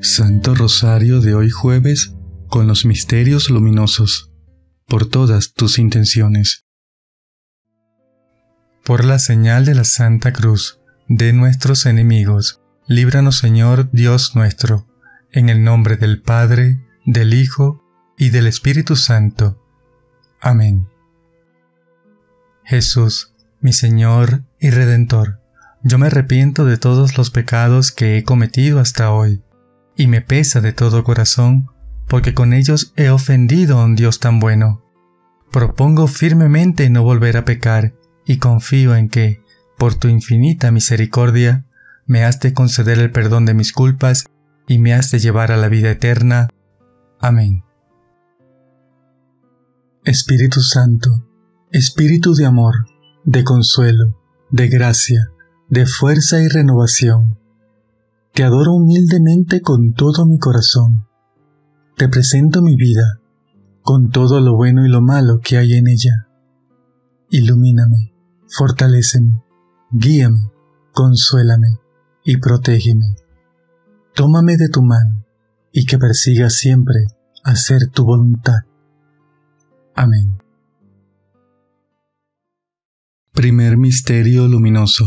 Santo Rosario de hoy jueves con los misterios luminosos, por todas tus intenciones. Por la señal de la Santa Cruz de nuestros enemigos, líbranos Señor Dios nuestro, en el nombre del Padre, del Hijo y del Espíritu Santo. Amén. Jesús, mi Señor y Redentor, yo me arrepiento de todos los pecados que he cometido hasta hoy y me pesa de todo corazón, porque con ellos he ofendido a un Dios tan bueno. Propongo firmemente no volver a pecar, y confío en que, por tu infinita misericordia, me has de conceder el perdón de mis culpas y me has de llevar a la vida eterna. Amén. Espíritu Santo, Espíritu de amor, de consuelo, de gracia, de fuerza y renovación, te adoro humildemente con todo mi corazón. Te presento mi vida, con todo lo bueno y lo malo que hay en ella. Ilumíname, fortaléceme, guíame, consuélame y protégeme. Tómame de tu mano y que persiga siempre hacer tu voluntad. Amén. Primer Misterio Luminoso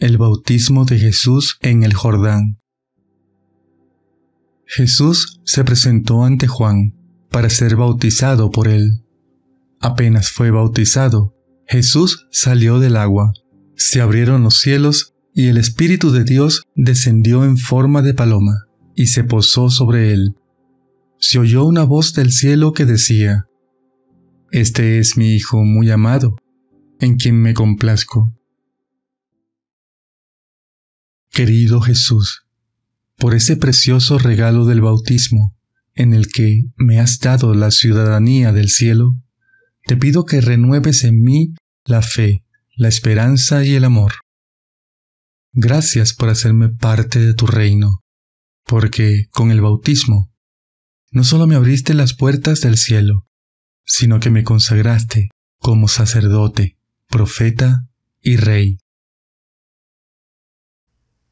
el bautismo de Jesús en el Jordán. Jesús se presentó ante Juan para ser bautizado por él. Apenas fue bautizado, Jesús salió del agua, se abrieron los cielos y el Espíritu de Dios descendió en forma de paloma y se posó sobre él. Se oyó una voz del cielo que decía, Este es mi Hijo muy amado, en quien me complazco. Querido Jesús, por ese precioso regalo del bautismo en el que me has dado la ciudadanía del cielo, te pido que renueves en mí la fe, la esperanza y el amor. Gracias por hacerme parte de tu reino, porque con el bautismo no solo me abriste las puertas del cielo, sino que me consagraste como sacerdote, profeta y rey.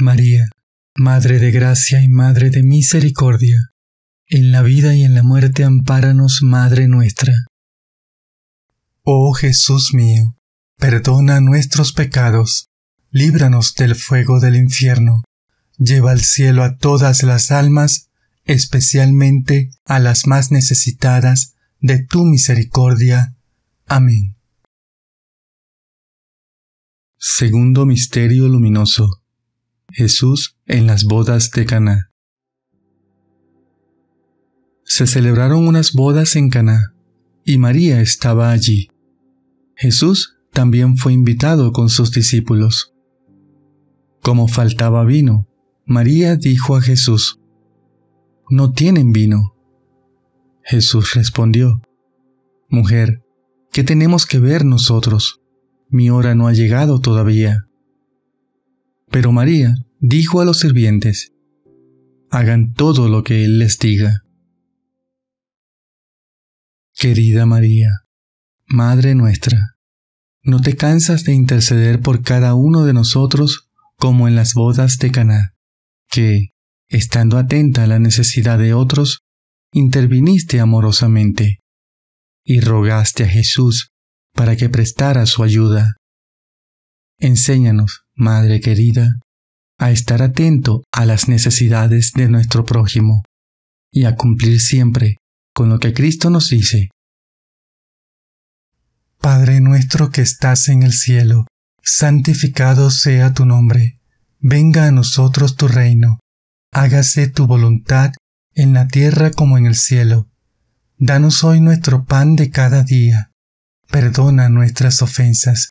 María, Madre de Gracia y Madre de Misericordia, en la vida y en la muerte ampáranos, Madre nuestra. Oh Jesús mío, perdona nuestros pecados, líbranos del fuego del infierno, lleva al cielo a todas las almas, especialmente a las más necesitadas de tu misericordia. Amén. Segundo Misterio Luminoso. Jesús en las bodas de Caná. Se celebraron unas bodas en Caná, y María estaba allí. Jesús también fue invitado con sus discípulos. Como faltaba vino, María dijo a Jesús, No tienen vino. Jesús respondió, Mujer, ¿qué tenemos que ver nosotros? Mi hora no ha llegado todavía. Pero María dijo a los sirvientes, Hagan todo lo que Él les diga. Querida María, Madre nuestra, ¿no te cansas de interceder por cada uno de nosotros como en las bodas de Caná, que, estando atenta a la necesidad de otros, interviniste amorosamente y rogaste a Jesús para que prestara su ayuda? Enséñanos, Madre querida, a estar atento a las necesidades de nuestro prójimo y a cumplir siempre con lo que Cristo nos dice Padre nuestro que estás en el cielo, santificado sea tu nombre, venga a nosotros tu reino, hágase tu voluntad en la tierra como en el cielo. Danos hoy nuestro pan de cada día. Perdona nuestras ofensas,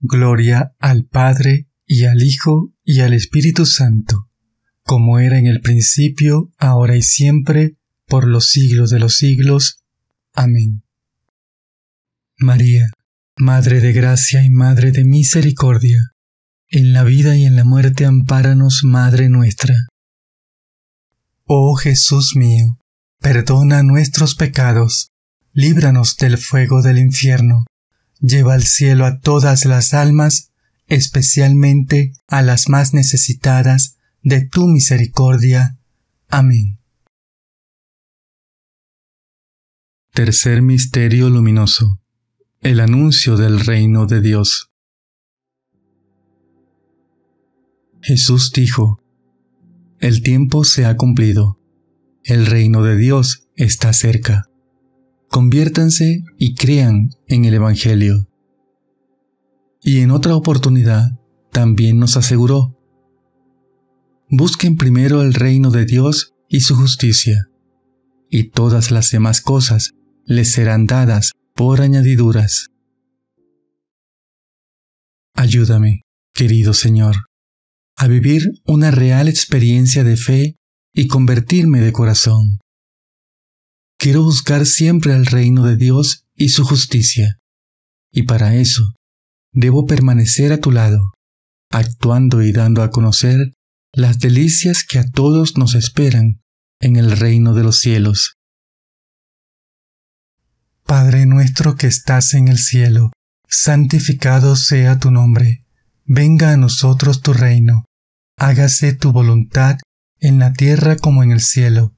Gloria al Padre, y al Hijo, y al Espíritu Santo, como era en el principio, ahora y siempre, por los siglos de los siglos. Amén. María, Madre de gracia y Madre de misericordia, en la vida y en la muerte ampáranos, Madre nuestra. Oh Jesús mío, perdona nuestros pecados, líbranos del fuego del infierno, lleva al cielo a todas las almas, especialmente a las más necesitadas de tu misericordia. Amén. Tercer Misterio Luminoso el anuncio del reino de Dios. Jesús dijo, El tiempo se ha cumplido, el reino de Dios está cerca. Conviértanse y crean en el Evangelio. Y en otra oportunidad también nos aseguró, Busquen primero el reino de Dios y su justicia, y todas las demás cosas les serán dadas por añadiduras. Ayúdame, querido Señor, a vivir una real experiencia de fe y convertirme de corazón. Quiero buscar siempre el reino de Dios y su justicia, y para eso debo permanecer a tu lado, actuando y dando a conocer las delicias que a todos nos esperan en el reino de los cielos. Padre nuestro que estás en el cielo, santificado sea tu nombre, venga a nosotros tu reino, hágase tu voluntad en la tierra como en el cielo.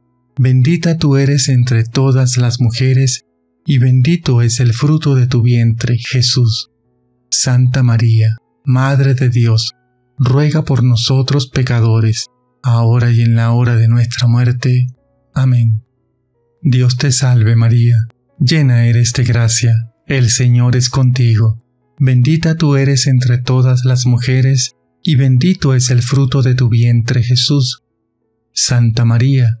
Bendita tú eres entre todas las mujeres, y bendito es el fruto de tu vientre, Jesús. Santa María, Madre de Dios, ruega por nosotros pecadores, ahora y en la hora de nuestra muerte. Amén. Dios te salve María, llena eres de gracia, el Señor es contigo. Bendita tú eres entre todas las mujeres, y bendito es el fruto de tu vientre Jesús. Santa María,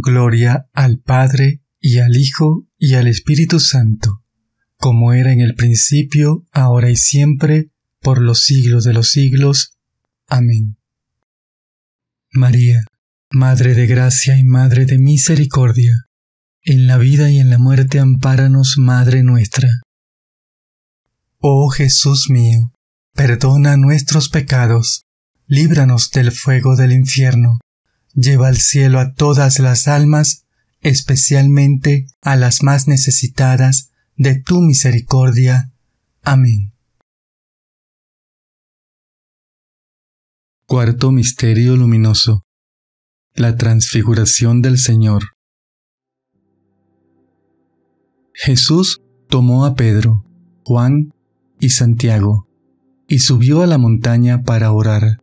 Gloria al Padre y al Hijo y al Espíritu Santo, como era en el principio, ahora y siempre, por los siglos de los siglos. Amén. María, Madre de Gracia y Madre de Misericordia, en la vida y en la muerte ampáranos, Madre nuestra. Oh Jesús mío, perdona nuestros pecados, líbranos del fuego del infierno lleva al cielo a todas las almas, especialmente a las más necesitadas de tu misericordia. Amén. Cuarto Misterio Luminoso. La Transfiguración del Señor. Jesús tomó a Pedro, Juan y Santiago, y subió a la montaña para orar.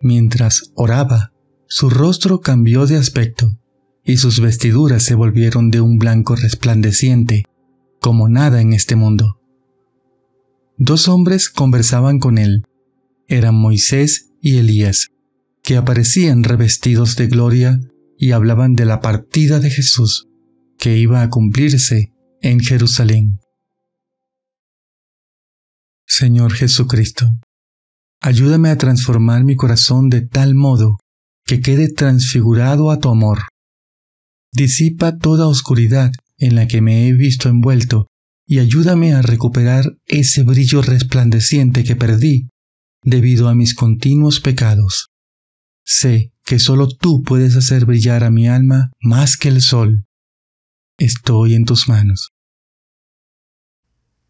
Mientras oraba, su rostro cambió de aspecto, y sus vestiduras se volvieron de un blanco resplandeciente, como nada en este mundo. Dos hombres conversaban con él. Eran Moisés y Elías, que aparecían revestidos de gloria y hablaban de la partida de Jesús, que iba a cumplirse en Jerusalén. Señor Jesucristo, ayúdame a transformar mi corazón de tal modo que quede transfigurado a tu amor. disipa toda oscuridad en la que me he visto envuelto y ayúdame a recuperar ese brillo resplandeciente que perdí debido a mis continuos pecados. Sé que solo tú puedes hacer brillar a mi alma más que el sol. Estoy en tus manos.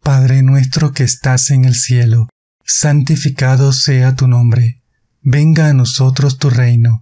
Padre nuestro que estás en el cielo, santificado sea tu nombre. Venga a nosotros tu reino.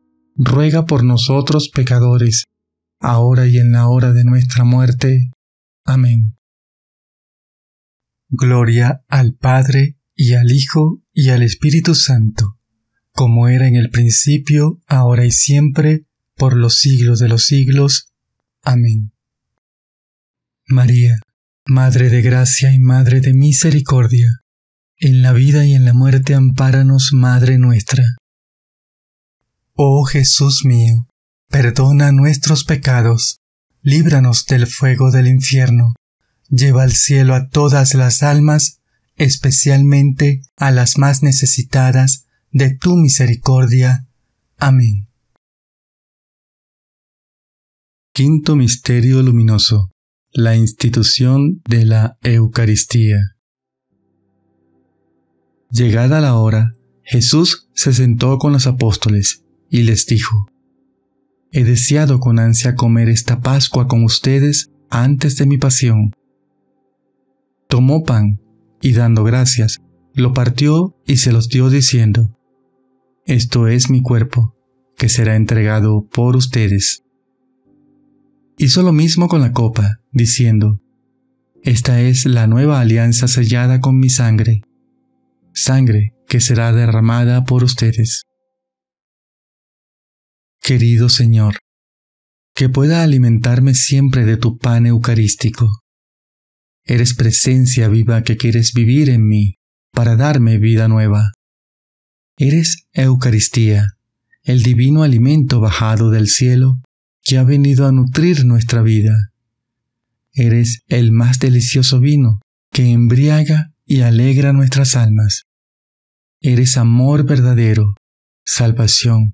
ruega por nosotros pecadores, ahora y en la hora de nuestra muerte. Amén. Gloria al Padre y al Hijo y al Espíritu Santo, como era en el principio, ahora y siempre, por los siglos de los siglos. Amén. María, Madre de Gracia y Madre de Misericordia, en la vida y en la muerte ampáranos, Madre nuestra. Oh Jesús mío, perdona nuestros pecados, líbranos del fuego del infierno lleva al cielo a todas las almas, especialmente a las más necesitadas de tu misericordia. Amén. Quinto Misterio Luminoso. La institución de la Eucaristía. Llegada la hora, Jesús se sentó con los apóstoles y les dijo, He deseado con ansia comer esta Pascua con ustedes antes de mi pasión. Tomó pan y dando gracias, lo partió y se los dio diciendo, Esto es mi cuerpo, que será entregado por ustedes. Hizo lo mismo con la copa, diciendo, Esta es la nueva alianza sellada con mi sangre, sangre que será derramada por ustedes. Querido Señor, que pueda alimentarme siempre de tu pan eucarístico Eres presencia viva que quieres vivir en mí para darme vida nueva. Eres Eucaristía, el divino alimento bajado del cielo que ha venido a nutrir nuestra vida. Eres el más delicioso vino que embriaga y alegra nuestras almas. Eres amor verdadero, salvación,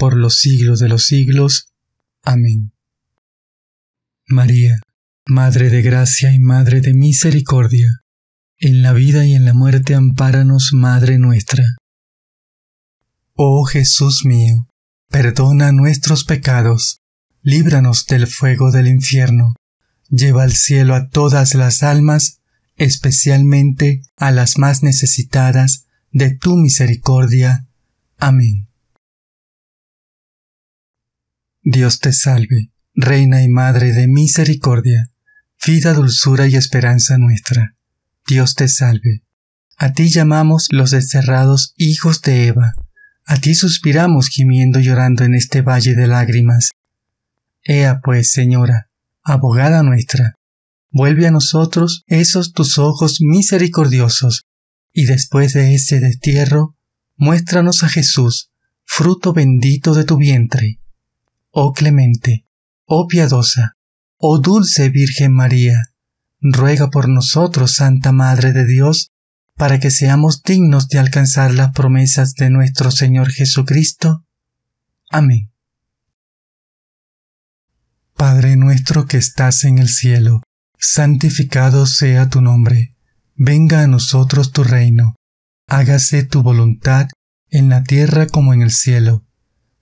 por los siglos de los siglos. Amén. María, Madre de Gracia y Madre de Misericordia, en la vida y en la muerte ampáranos, Madre nuestra. Oh Jesús mío, perdona nuestros pecados, líbranos del fuego del infierno, lleva al cielo a todas las almas, especialmente a las más necesitadas de tu misericordia. Amén. Dios te salve, Reina y Madre de Misericordia, vida, dulzura y esperanza nuestra. Dios te salve. A ti llamamos los desterrados hijos de Eva a ti suspiramos gimiendo y llorando en este valle de lágrimas. Ea pues, Señora, abogada nuestra, vuelve a nosotros esos tus ojos misericordiosos, y después de este destierro, muéstranos a Jesús, fruto bendito de tu vientre. Oh clemente, oh piadosa, oh dulce Virgen María, ruega por nosotros, Santa Madre de Dios, para que seamos dignos de alcanzar las promesas de nuestro Señor Jesucristo. Amén. Padre nuestro que estás en el cielo, santificado sea tu nombre, venga a nosotros tu reino, hágase tu voluntad en la tierra como en el cielo.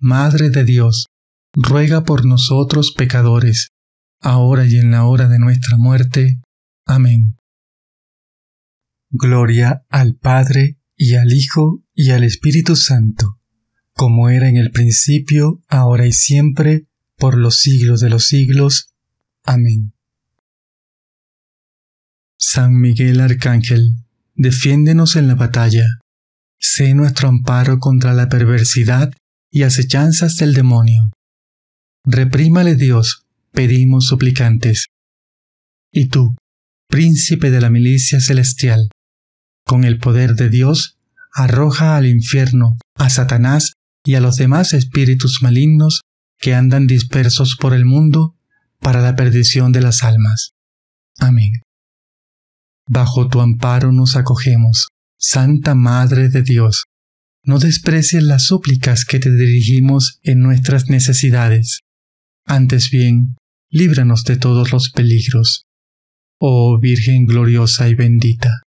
Madre de Dios, ruega por nosotros pecadores, ahora y en la hora de nuestra muerte. Amén. Gloria al Padre y al Hijo y al Espíritu Santo, como era en el principio, ahora y siempre, por los siglos de los siglos. Amén. San Miguel Arcángel, defiéndenos en la batalla. Sé nuestro amparo contra la perversidad y acechanzas del demonio. Reprímale Dios, pedimos suplicantes. Y tú, príncipe de la milicia celestial, con el poder de Dios, arroja al infierno a Satanás y a los demás espíritus malignos que andan dispersos por el mundo para la perdición de las almas. Amén. Bajo tu amparo nos acogemos, Santa Madre de Dios. No desprecies las súplicas que te dirigimos en nuestras necesidades. Antes bien, líbranos de todos los peligros. Oh Virgen gloriosa y bendita.